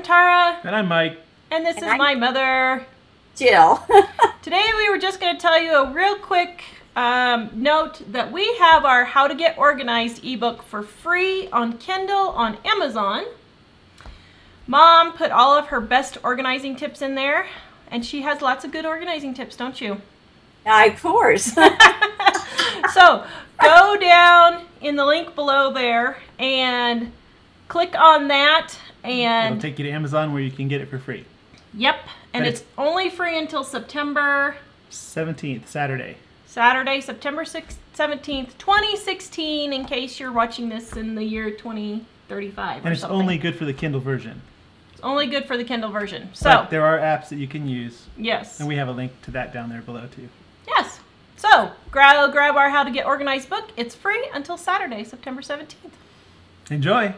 I'm Tara, And I'm Mike. and this And is I'm- my mother. Jill. Today we were just going to tell you a real quick um, note that we have our How to Get Organized ebook for free on Kindle on Amazon. Mom put all of her best organizing tips in there, and she has lots of good organizing tips, don't you? I of course. so go down in the link below there and click on that And it'll take you to Amazon where you can get it for free. yep and And it's only free until september 17th, Saturday. saturday september 6th 17th 2016 in case you're watching this in the year 2035 or And it's something. only good for the Kindle version. it's only good for the kindle version so But there are apps that you can use, yes and we have a link to that down there below too. yes so grab grab our how to get organized book it's free until saturday september 17th Enjoy!